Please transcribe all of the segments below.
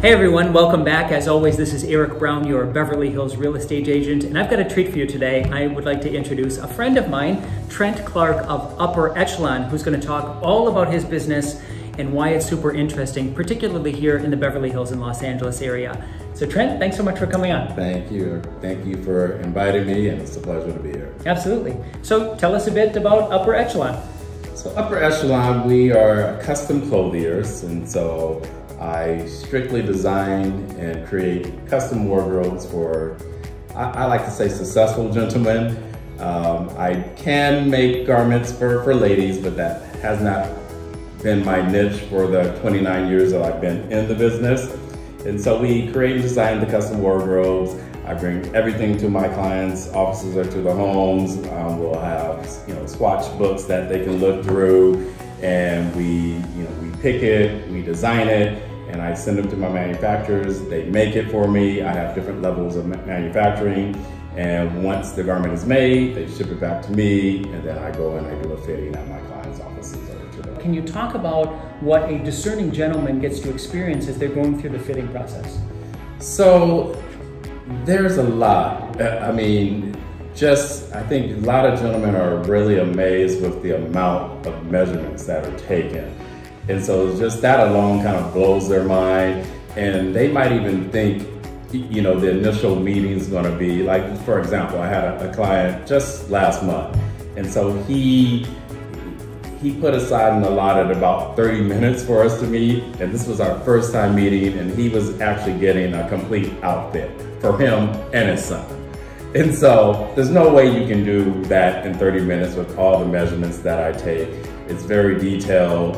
Hey everyone, welcome back. As always, this is Erik Brown, your Beverly Hills real estate agent, and I've got a treat for you today. I would like to introduce a friend of mine, Trent Clark of Upper Echelon, who's going to talk all about his business and why it's super interesting, particularly here in the Beverly Hills and Los Angeles area. So Trent, thanks so much for coming on. Thank you. Thank you for inviting me, and it's a pleasure to be here. Absolutely. So tell us a bit about Upper Echelon. So Upper Echelon, we are custom clothiers, and so I strictly design and create custom wardrobes for, I, I like to say successful gentlemen. Um, I can make garments for, for ladies, but that has not been my niche for the 29 years that I've been in the business. And so we create and design the custom wardrobes. I bring everything to my clients' offices or to the homes. Um, we'll have you know swatch books that they can look through, and we you know we pick it, we design it, and I send them to my manufacturers. They make it for me. I have different levels of manufacturing. And once the garment is made, they ship it back to me, and then I go and I do a fitting at my client's offices. Can you talk about what a discerning gentleman gets to experience as they're going through the fitting process? So there's a lot. Uh, I mean, just I think a lot of gentlemen are really amazed with the amount of measurements that are taken. And so just that alone kind of blows their mind. And they might even think, you know, the initial meeting is going to be like, for example, I had a, a client just last month. And so he he put aside and allotted about 30 minutes for us to meet. And this was our first time meeting, and he was actually getting a complete outfit for him and his son. And so there's no way you can do that in 30 minutes with all the measurements that I take. It's very detailed.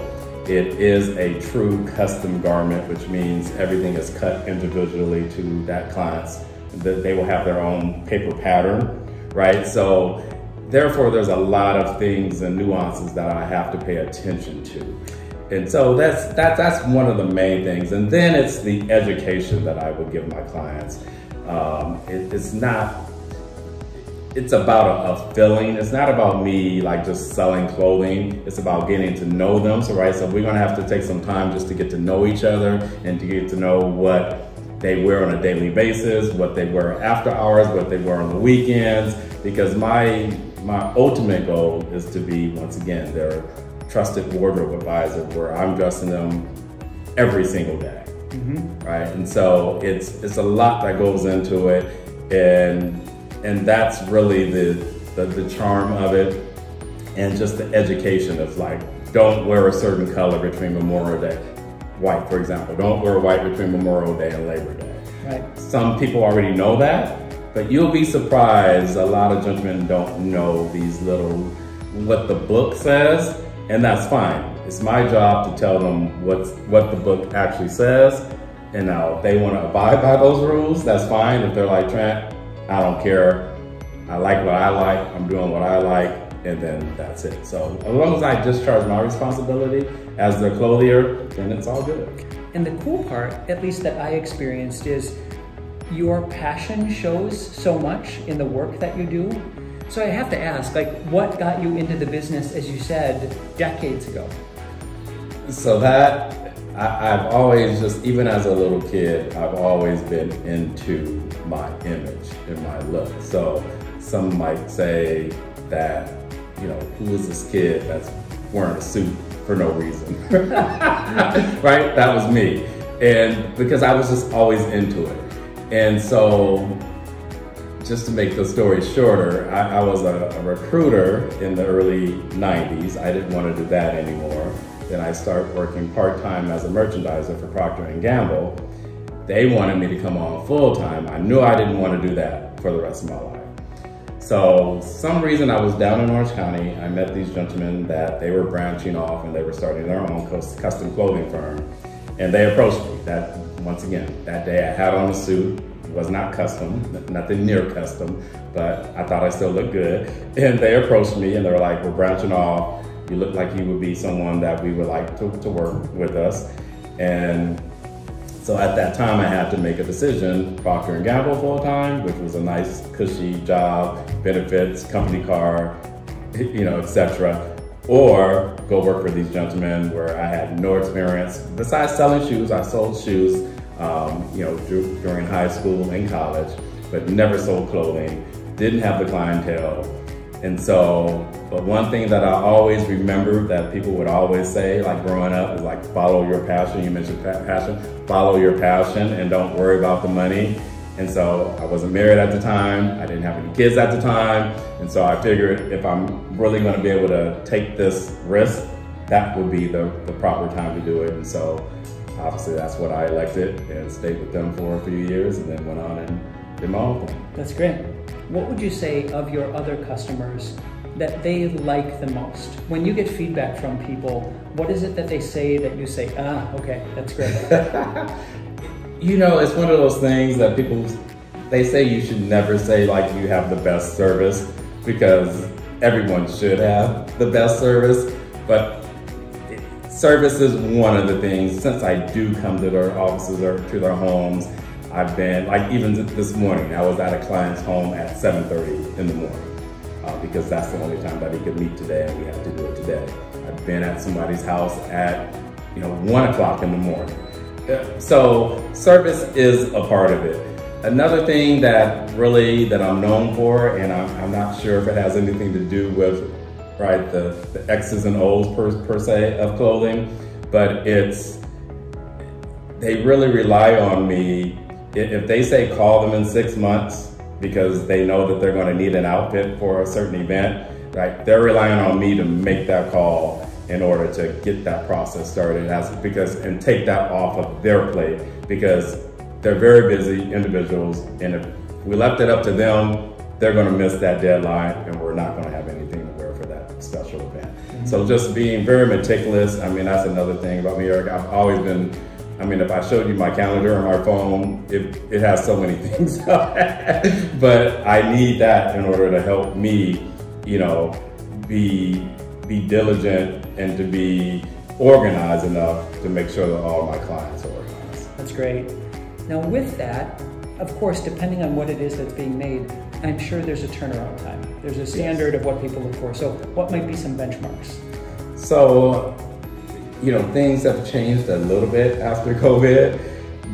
It is a true custom garment, which means everything is cut individually to that client's, that they will have their own paper pattern, right? So Therefore, there's a lot of things and nuances that I have to pay attention to. And so that's, that, that's one of the main things. And then it's the education that I would give my clients. Um, it, it's not, it's about a, a, feeling. It's not about me like just selling clothing. It's about getting to know them. So, right, so we're gonna have to take some time just to get to know each other and to get to know what they wear on a daily basis, what they wear after hours, what they wear on the weekends, because my my ultimate goal is to be, once again, their trusted wardrobe advisor where I'm dressing them every single day. Mm-hmm. Right. And so it's it's a lot that goes into it and and that's really the, the the charm of it and just the education of like don't wear a certain color between Memorial Day. White, for example. Don't wear white between Memorial Day and Labor Day. Right. Some people already know that, but you'll be surprised, a lot of gentlemen don't know these little, what the book says, and that's fine. It's my job to tell them what's, what the book actually says. And now if they want to abide by those rules, that's fine. If they're like, Trent, I don't care. I like what I like. I'm doing what I like. And then that's it. So as long as I discharge my responsibility as their clothier, then it's all good. And the cool part, at least that I experienced, is your passion shows so much in the work that you do. So I have to ask, like, what got you into the business, as you said, decades ago? So that, I, have always just, even as a little kid, I've always been into my image and my look. So some might say that, you know, who is this kid that's wearing a suit for no reason? right? That was me. And because I was just always into it. And so, just to make the story shorter, I, I was a, a, recruiter in the early 90s. I didn't want to do that anymore. Then I start working part-time as a merchandiser for Procter & Gamble. They wanted me to come on full-time. I knew I didn't want to do that for the rest of my life. So some reason I was down in Orange County, I met these gentlemen that they were branching off and they were starting their own custom clothing firm. And they approached me that once again, that day I had on a suit, it was not custom, nothing near custom, but I thought I still looked good. And they approached me and they were like, we're branching off. You look like you would be someone that we would like to, to work with us. And so at that time I had to make a decision, Procter & Gamble full time, which was a nice cushy job, benefits, company car, you know, etc or go work for these gentlemen where I had no experience. Besides selling shoes, I sold shoes um, you know, during high school and college, but never sold clothing, didn't have the clientele. And so, but one thing that I always remember that people would always say, like growing up, is like follow your passion. You mentioned passion, follow your passion, and don't worry about the money. And so I wasn't married at the time. I didn't have any kids at the time. And so I figured if I'm really going to be able to take this risk, that would be the, the proper time to do it. And so obviously that's what I elected and stayed with them for a few years and then went on and did my. That's great. What would you say of your other customers that they like the most? When you get feedback from people, what is it that they say that you say, ah, okay, that's great? you know, it's one of those things that people, they say you should never say like you have the best service because everyone should have the best service, but Service is one of the things, since I do come to their offices or to their homes, I've been, like even this morning, I was at a client's home at 7.30 in the morning uh, because that's the only time that he could meet today and we have to do it today. I've been at somebody's house at, you know, one o'clock in the morning. So service is a part of it. Another thing that really that I'm known for, and I'm, I'm not sure if it has anything to do with right? The, the X's and O's per, per se of clothing, but it's, they really rely on me. If they say call them in six months because they know that they're gonna need an outfit for a certain event, right? They're relying on me to make that call in order to get that process started as, because and take that off of their plate because they're very busy individuals and if we left it up to them, they're gonna miss that deadline and we're not gonna have anything to wear for that special event. Mm-hmm. So just being very meticulous. I mean, that's another thing about me, Erik. I've always been. I mean, if I showed you my calendar on my phone, it, it has so many things. but I need that in order to help me, you know, be be diligent and to be organized enough to make sure that all my clients are organized. That's great. Now, with that, of course, depending on what it is that's being made, I'm sure there's a turnaround time. There's a standard yes. of what people look for. So, what might be some benchmarks? So, you know, things have changed a little bit after COVID,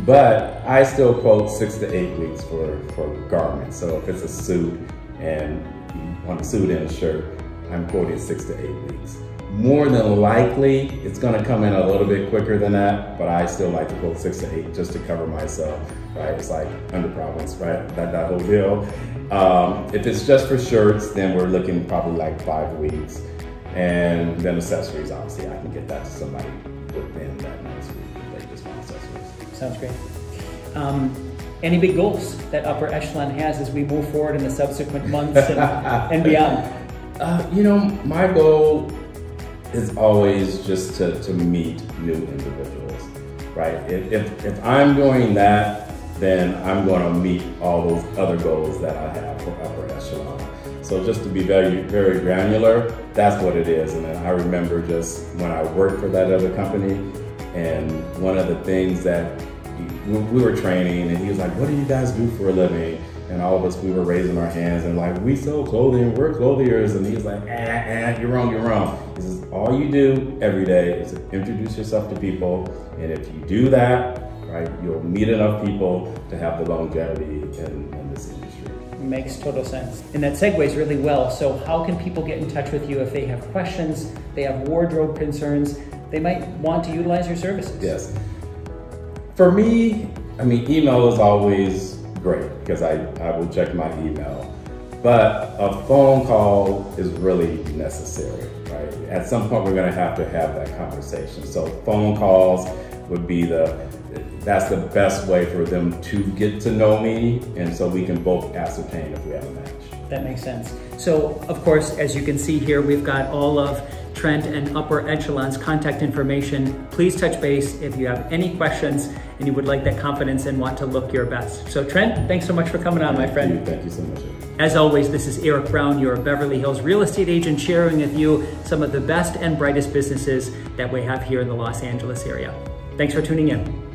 but I still quote six to eight weeks for, for garments. So, if it's a suit and you want a suit and a shirt, I'm quoting six to eight weeks. More than likely, it's gonna come in a little bit quicker than that, but I still like to quote six to eight just to cover myself, right? It's like under right? That, that whole deal. Um, if it's just for shirts, then we're looking probably like five weeks. And then accessories, obviously, I can get that to somebody within that next week. They just want accessories. Sounds great. Um, any big goals that Upper Echelon has as we move forward in the subsequent months and, and beyond? Uh, you know, my goal is always just to, to meet new individuals, right? If, if, if I'm doing that, then I'm going to meet all those other goals that I have for upper echelon. So just to be very, very granular, that's what it is. And then I remember just when I worked for that other company, and one of the things that we were training, and he was like, "What do you guys do for a living?" And all of us, we were raising our hands and like, we sell clothing, we're clothiers. And he's like, "Ah, ah, you're wrong, you're wrong. He says, all you do every day is introduce yourself to people. And if you do that, right, you'll meet enough people to have the longevity in, in this industry. Makes total sense. And that segues really well. So how can people get in touch with you if they have questions, they have wardrobe concerns, they might want to utilize your services? Yes. For me, I mean, email is always great because I, I will check my email. But a phone call is really necessary, right? At some point, we're going to have to have that conversation. So phone calls would be the that's the best way for them to get to know me, and so we can both ascertain if we have a match. That makes sense. So, of course, as you can see here, we've got all of Trent and Upper Echelon's contact information. Please touch base if you have any questions and you would like that confidence and want to look your best. So Trent, thanks so much for coming on, Thank my friend. You. Thank you so much. As always, this is Erik Brown, your Beverly Hills real estate agent, sharing with you some of the best and brightest businesses that we have here in the Los Angeles area. Thanks for tuning in.